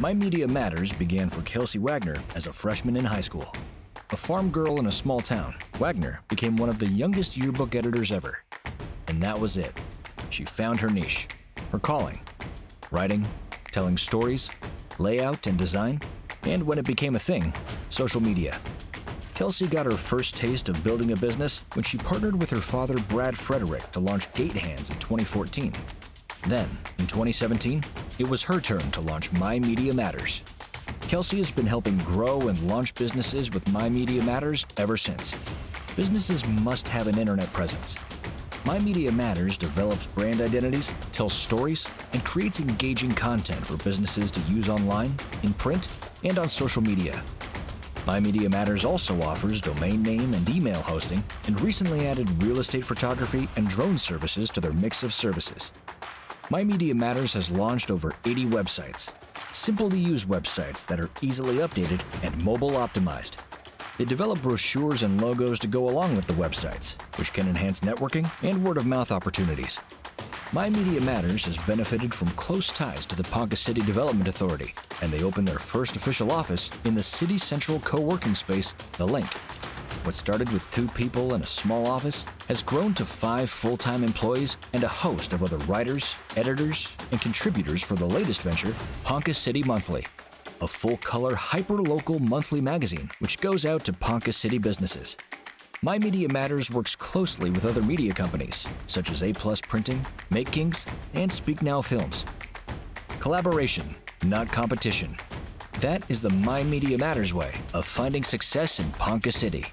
My Media Matters began for Kelsey Wagner as a freshman in high school. A farm girl in a small town, Wagner became one of the youngest yearbook editors ever. And that was it. She found her niche, her calling writing, telling stories, layout and design, and when it became a thing, social media. Kelsey got her first taste of building a business when she partnered with her father, Brad Frederick, to launch Gatehands in 2014. Then, in 2017, it was her turn to launch My Media Matters. Kelsey has been helping grow and launch businesses with My Media Matters ever since. Businesses must have an internet presence. My Media Matters develops brand identities, tells stories, and creates engaging content for businesses to use online, in print, and on social media. My Media Matters also offers domain name and email hosting and recently added real estate photography and drone services to their mix of services. My Media Matters has launched over 80 websites, simple to use websites that are easily updated and mobile optimized. They develop brochures and logos to go along with the websites, which can enhance networking and word of mouth opportunities. My Media Matters has benefited from close ties to the Ponca City Development Authority, and they opened their first official office in the City Central co working space, The Link. What started with two people in a small office has grown to five full time employees and a host of other writers, editors, and contributors for the latest venture, Ponca City Monthly, a full color, hyper local monthly magazine which goes out to Ponca City businesses. My Media Matters works closely with other media companies such as A Plus Printing, Make Kings, and Speak Now Films. Collaboration, not competition. That is the My Media Matters way of finding success in Ponca City.